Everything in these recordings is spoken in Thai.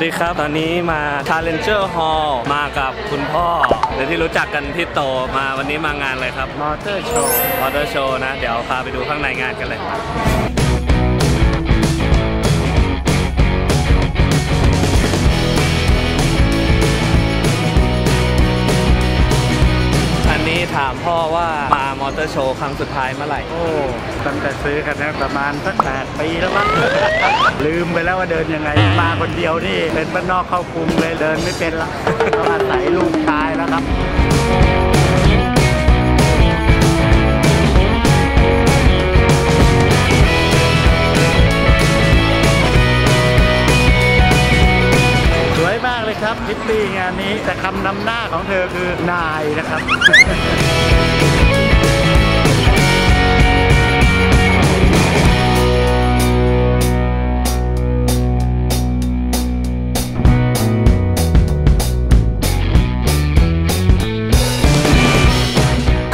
สวัสดีครับ ตอนนี้มา Challenger Hall มากับคุณพ่อหรือที่รู้จักกันพี่โตมาวันนี้มางานอะไรครับมอเตอร์โชว์มอเตอร์โชว์นะ เดี๋ยวพาไปดูข้างในงานกันเลยอัามพ่อว่ามามอเตอร์โชว์ครั้งสุดท้ายเมื่อไหร่ โอ้ตั้งแต่ซื้อกันนะประมาณสักแปดปีแล้วมั้งลืมไปแล้วว่าเดินยังไง มาคนเดียวนี่เป็นบ้านนอกเข้ากรุงเลยเดินไม่เป็นละต้องอาศัยลูกชายแล้วครับ มากเลยครับทิปปี้งานนี้ แต่คำนำหน้าของเธอคือนายนะครับ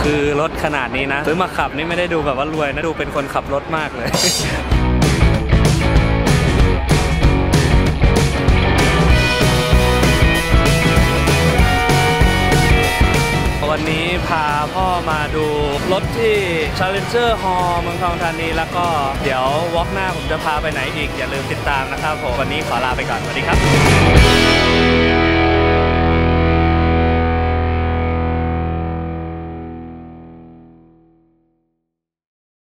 คือรถขนาดนี้นะซื้อมาขับนี่ไม่ได้ดูแบบว่ารวยนะดูเป็นคนขับรถมากเลย พาพ่อมาดูรถที่ Challenger Hall เมืองทองธานีแล้วก็เดี๋ยววอล์กหน้าผมจะพาไปไหนอีก อย่าลืมติดตามนะครับผมวันนี้ขอลาไปก่อนสวัสดีครับ